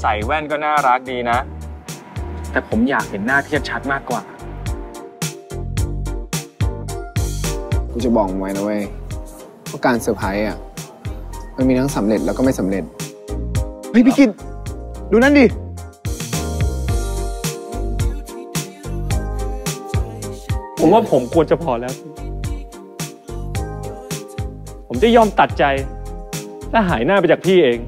ใส่แว่นก็น่ารักดีนะ แต่ผมอยากเห็นหน้าที่ชัดมากกว่า กูจะบอกมึงไว้นะเว้ยว่าการเซอร์ไพรส์อะ มันมีทั้งสำเร็จแล้วก็ไม่สำเร็จ เฮ้ยพี่กินดูนั่นดิผมว่าผมควรจะพอแล้ว ผมจะยอมตัดใจ และหายหน้าไปจากพี่เอง